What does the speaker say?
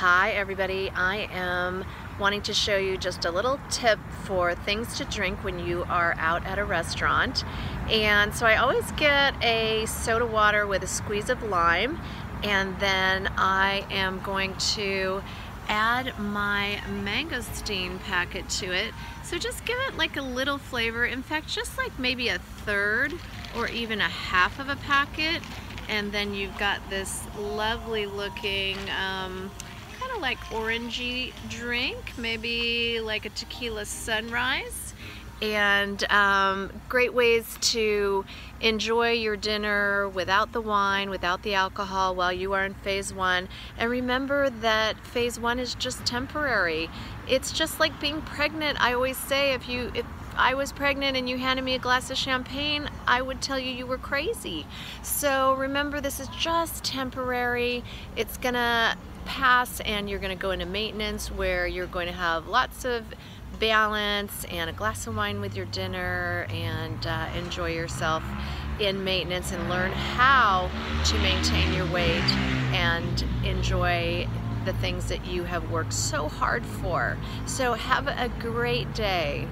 Hi everybody, I am wanting to show you just a little tip for things to drink when you are out at a restaurant. And so I always get a soda water with a squeeze of lime and then I am going to add my mangosteen packet to it. So just give it like a little flavor. In fact, just like maybe a third or even a half of a packet. And then you've got this lovely looking um, like orangey drink, maybe like a tequila sunrise. And um, great ways to enjoy your dinner without the wine, without the alcohol while you are in phase one. And remember that phase one is just temporary. It's just like being pregnant. I always say if you, if I was pregnant and you handed me a glass of champagne, I would tell you you were crazy. So remember this is just temporary. It's gonna pass and you're to go into maintenance where you're going to have lots of balance and a glass of wine with your dinner and uh, enjoy yourself in maintenance and learn how to maintain your weight and enjoy the things that you have worked so hard for. So have a great day.